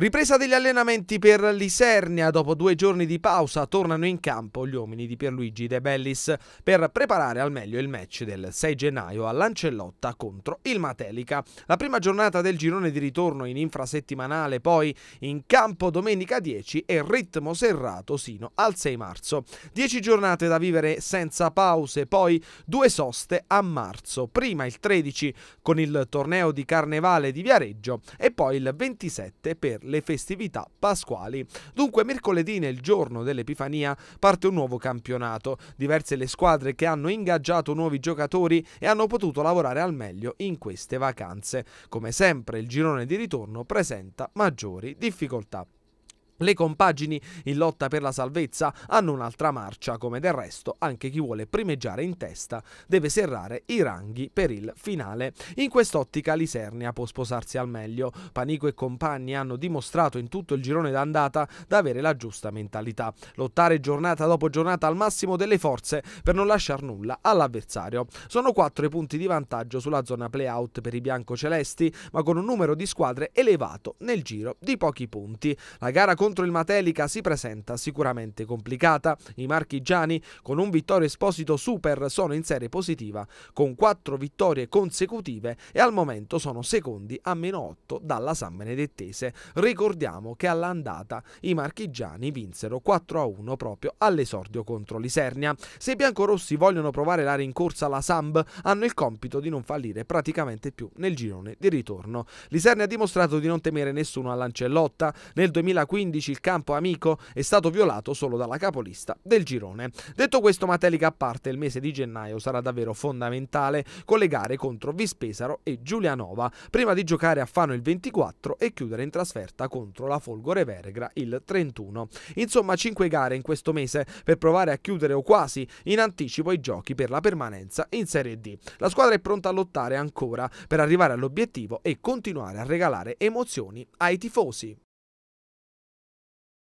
Ripresa degli allenamenti per l'Isernia, dopo due giorni di pausa tornano in campo gli uomini di Pierluigi De Bellis per preparare al meglio il match del 6 gennaio a Lancellotta contro il Matelica. La prima giornata del girone di ritorno in infrasettimanale, poi in campo domenica 10 e ritmo serrato sino al 6 marzo. Dieci giornate da vivere senza pause, poi due soste a marzo, prima il 13 con il torneo di Carnevale di Viareggio e poi il 27 per le festività pasquali. Dunque mercoledì nel giorno dell'Epifania parte un nuovo campionato, diverse le squadre che hanno ingaggiato nuovi giocatori e hanno potuto lavorare al meglio in queste vacanze. Come sempre il girone di ritorno presenta maggiori difficoltà. Le compagini in lotta per la salvezza hanno un'altra marcia, come del resto anche chi vuole primeggiare in testa deve serrare i ranghi per il finale. In quest'ottica l'Isernia può sposarsi al meglio. Panico e compagni hanno dimostrato in tutto il girone d'andata da avere la giusta mentalità, lottare giornata dopo giornata al massimo delle forze per non lasciare nulla all'avversario. Sono quattro i punti di vantaggio sulla zona playout per i biancocelesti, ma con un numero di squadre elevato nel giro di pochi punti. La gara con contro il Matelica si presenta sicuramente complicata. I marchigiani, con un Vittorio Esposito super, sono in serie positiva, con quattro vittorie consecutive e al momento sono secondi a meno 8 dalla San Benedettese. Ricordiamo che all'andata i marchigiani vinsero 4 a 1 proprio all'esordio contro l'Isernia. Se i biancorossi vogliono provare la rincorsa alla Samb, hanno il compito di non fallire praticamente più nel girone di ritorno. L'Isernia ha dimostrato di non temere nessuno a Lancellotta. Nel 2015 2015 il campo amico è stato violato solo dalla capolista del girone. Detto questo, Matelica a parte, il mese di gennaio sarà davvero fondamentale con le gare contro Vispesaro e Giulianova, prima di giocare a Fano il 24 e chiudere in trasferta contro la Folgore Veregra il 31. Insomma, 5 gare in questo mese per provare a chiudere o quasi in anticipo i giochi per la permanenza in Serie D. La squadra è pronta a lottare ancora per arrivare all'obiettivo e continuare a regalare emozioni ai tifosi.